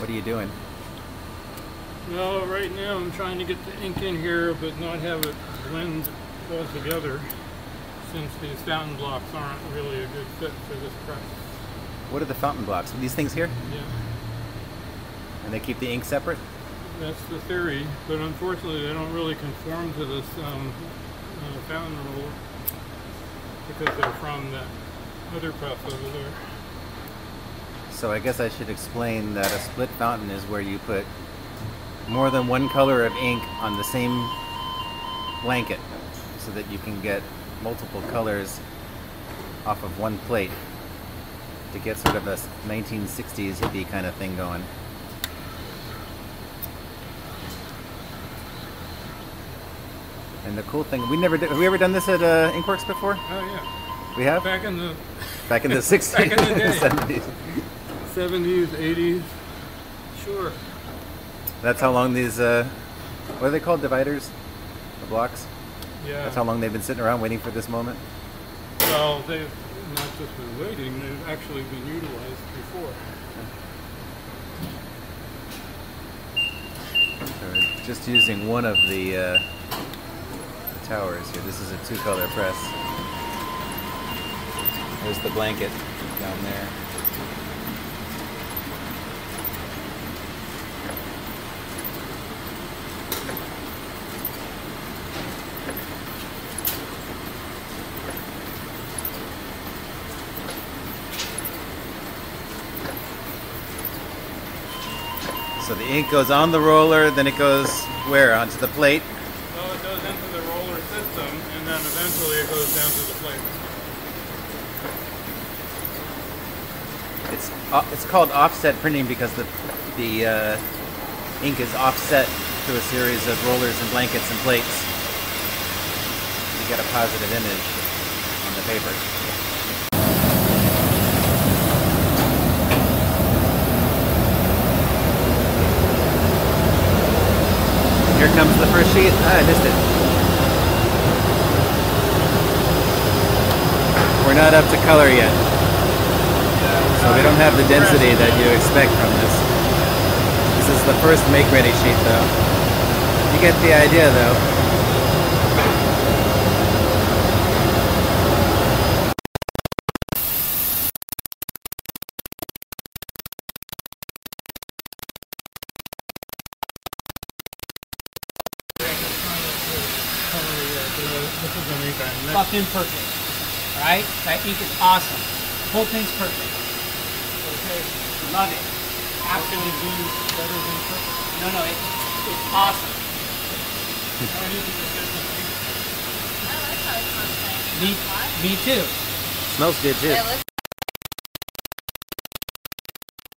What are you doing? Well, right now I'm trying to get the ink in here, but not have it blend all together, since these fountain blocks aren't really a good fit for this press. What are the fountain blocks? These things here? Yeah, And they keep the ink separate? that's the theory, but unfortunately they don't really conform to this um, uh, fountain roller because they're from that other press over there. So I guess I should explain that a split fountain is where you put more than one color of ink on the same blanket so that you can get multiple colors off of one plate to get sort of a 1960s hippie kind of thing going. And the cool thing, we never did, have we ever done this at uh, Inkworks before? Oh yeah. We have? back in the Back in the 60s, Back in the day. 70s. 70s, 80s, sure. That's how long these, uh, what are they called, dividers? The blocks? Yeah. That's how long they've been sitting around waiting for this moment? Well, they've not just been waiting, they've actually been utilized before. So we're just using one of the, uh, the towers here. This is a two-color press. There's the blanket down there. So the ink goes on the roller, then it goes where? Onto the plate. Well, it goes into the roller system, and then eventually it goes down to the plate. It's uh, it's called offset printing because the the uh, ink is offset to a series of rollers and blankets and plates. You get a positive image on the paper. Here comes the first sheet. Ah, I missed it. We're not up to color yet. So we don't have the density that you expect from this. This is the first make-ready sheet, though. You get the idea, though. This is an ink I fucking perfect. Alright? That ink is awesome. Whole thing's perfect. Okay. Love it. Absolutely. do better than perfect. No, no, it, it's awesome. How do you think this is? Me, me too. Smells good, too. It looks